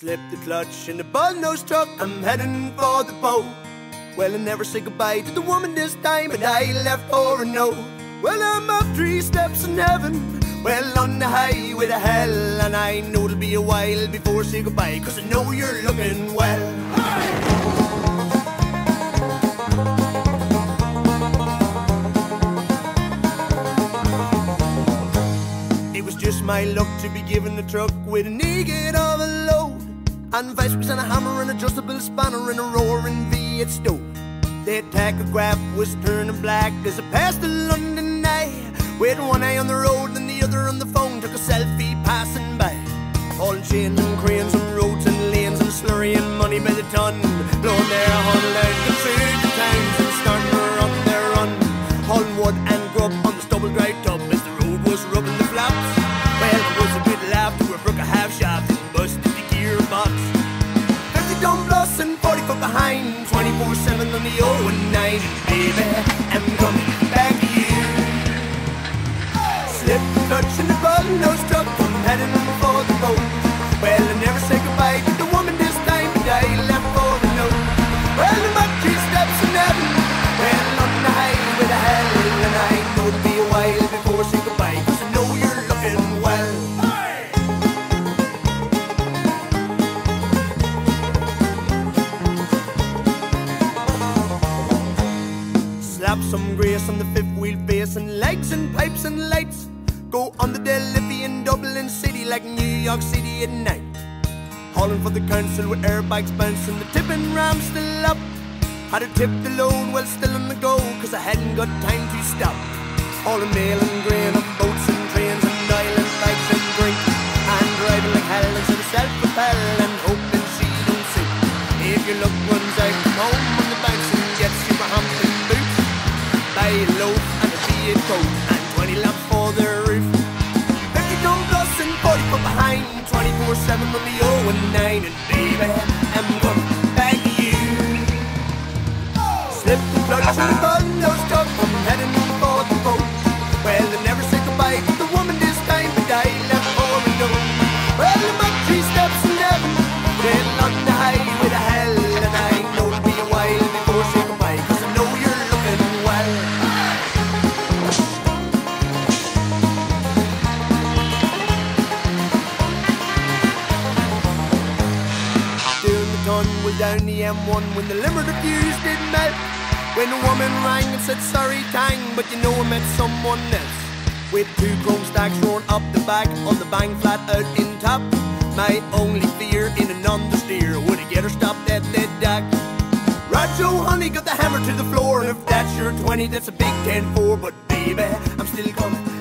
Slip the clutch in the bull-nose truck, I'm heading for the boat. Well, I never say goodbye to the woman this time, but I left for a note. Well, I'm up three steps in heaven, well, on the highway to hell, and I know it'll be a while before I say goodbye, cause I know you're looking well. It was just my luck to be given the truck with a naked. And vice grips and a hammer and adjustable spanner and a roaring V8 stove. The tachograph was turning black as I passed the London eye. With one eye on the road and the other on the phone, took a selfie passing by. Hauling chains and cranes and roads and lanes and slurrying money by the ton. Blowing their horn loud, through the towns and starting to run their run. Hauling wood and grub on the stubble dry tub 24-7 on the 0 and 9 Baby, I'm coming back you Slip the clutch in the button, no struck I'm heading for the boat Well, I never say goodbye to the woman this time I left for the note. Well, up three steps in heaven Slap some grace on the fifth wheel base and legs and pipes and lights. Go on the Delphi in Dublin City like New York City at night. Hauling for the council with airbikes bouncing, the tipping ram still up. Had to tip the load while still on the go, cause I hadn't got time to stop. All the mail and grain on boats and coat and 20 lamps for the roof. 50 ton plus and 40 foot behind, 24-7 on the 0 and 9, and baby, I'm coming back to you. Slip the clutch in the the M1 when the limit of fuse did melt. When the woman rang and said sorry tang, but you know I met someone else. With two chrome stacks roaring up the back on the bang flat out in top. My only fear in an understeer would I get her stopped at the dock. Rajo honey got the hammer to the floor, and if that's your 20, that's a big 10-4. But baby, I'm still coming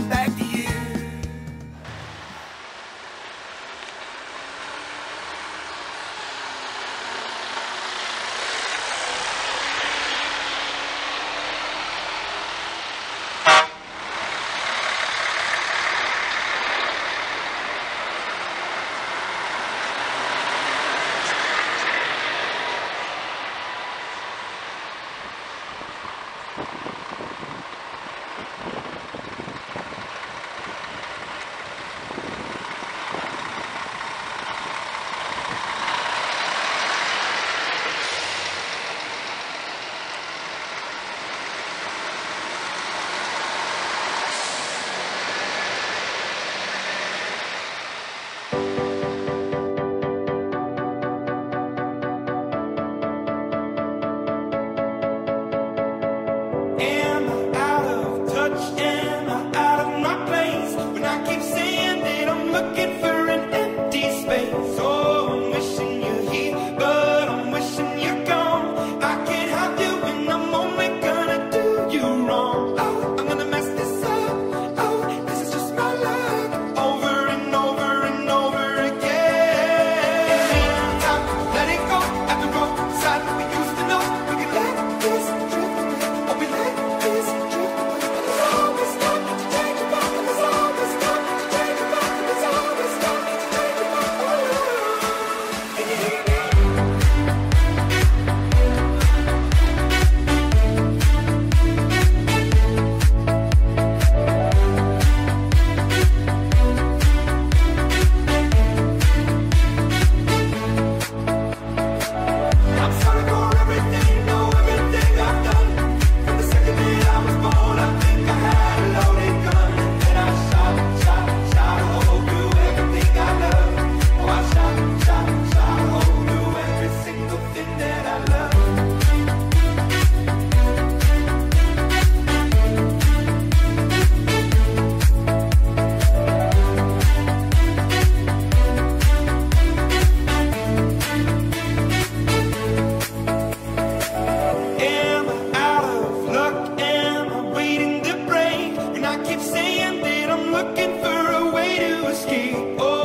saying that I'm looking for a way to escape. Oh,